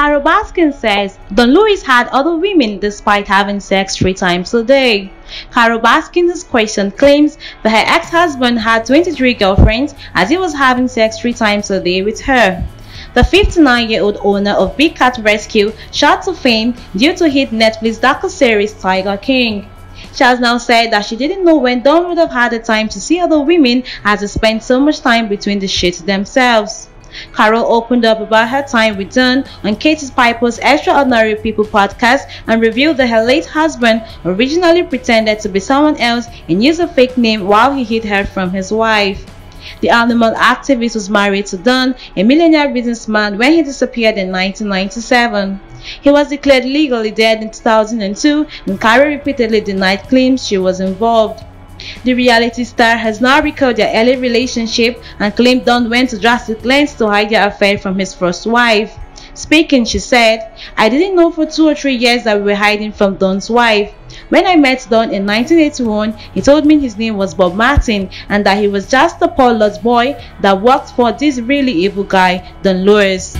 Carole Baskin says Don Lewis had other women despite having sex three times a day. Carole Baskin's question claims that her ex-husband had 23 girlfriends as he was having sex three times a day with her. The 59-year-old owner of Big Cat Rescue shot to fame due to hit Netflix docu-series Tiger King. She has now said that she didn't know when Don would have had the time to see other women as they spent so much time between the sheets themselves. Carole opened up about her time with Don on Katie Piper's Extraordinary People podcast and revealed that her late husband originally pretended to be someone else and used a fake name while he hid her from his wife. The animal activist was married to Don, a millionaire businessman, when he disappeared in 1997. He was declared legally dead in 2002 and Carole repeatedly denied claims she was involved. The reality star has now recalled their early relationship and claimed Don went to drastic lengths to hide their affair from his first wife. Speaking, she said, I didn't know for two or three years that we were hiding from Don's wife. When I met Don in 1981, he told me his name was Bob Martin and that he was just a poor lost boy that worked for this really evil guy, Don Lewis.